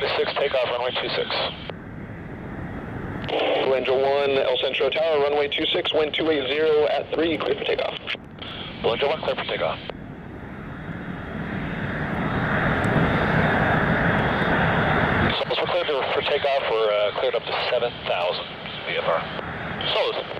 flight of 6, takeoff, runway 26. Blue Angel 1, El Centro Tower, runway 26, wind 280 at 3, clear for takeoff. Blue Angel 1, clear for takeoff. We're for takeoff, we're uh, cleared up to 7,000 VFR. Solos.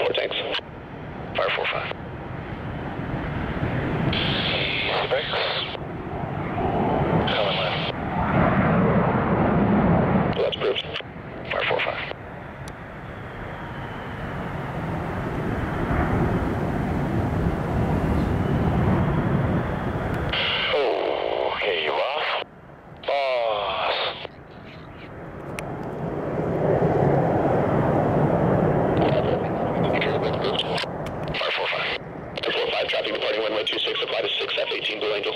runway two six. Apply to six F eighteen Blue Angel.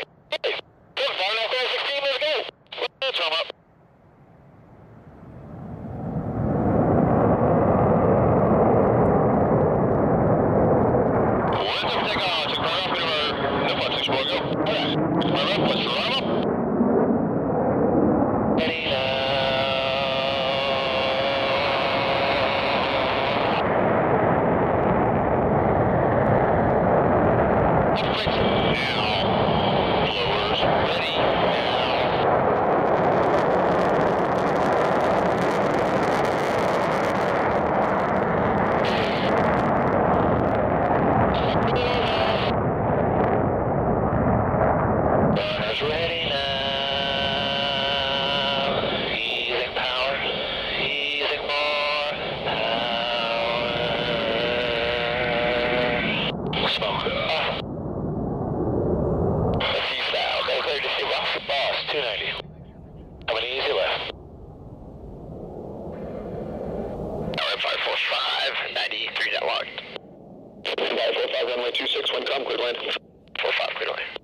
runway 26, wind calm, clear to land. 45, clear to land.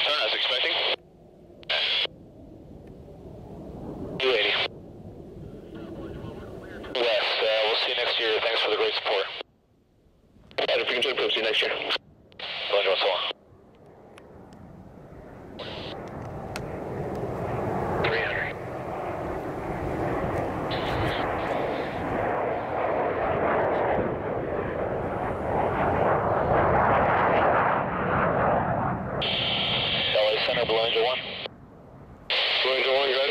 Turn as expecting. 280. Wes, uh, we'll see you next year. Thanks for the great support. Roger, frequency approved, see you next year. Pleasure, so long. 300. LA Center, Blue Angel 1. Blue Angel 1, good.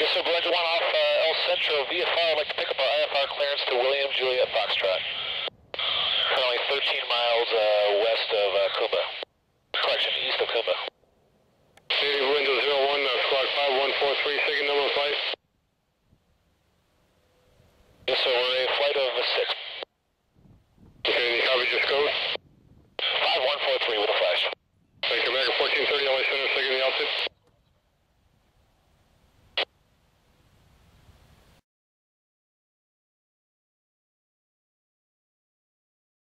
Yes, sir, Blue Angel 1 off uh, VFR. I'd like to pick up our IFR clearance to William Juliet Foxtrot. Currently 13 miles uh, west of uh, Kumba. Correction, east of. City Blue Angel 01, uh, squawk 5143, second number of flight. Yes, sir, we're a flight of six.